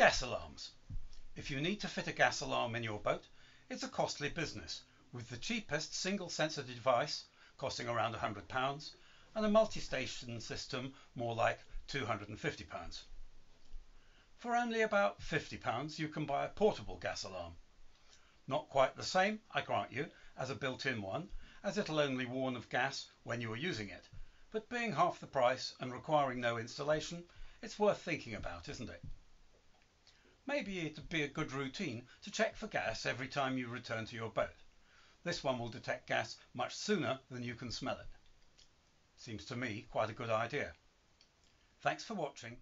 Gas alarms. If you need to fit a gas alarm in your boat, it's a costly business, with the cheapest single sensor device costing around £100 and a multi-station system more like £250. For only about £50 you can buy a portable gas alarm. Not quite the same, I grant you, as a built-in one, as it'll only warn of gas when you are using it. But being half the price and requiring no installation, it's worth thinking about, isn't it? Maybe it'd be a good routine to check for gas every time you return to your boat. This one will detect gas much sooner than you can smell it. Seems to me quite a good idea. Thanks for watching.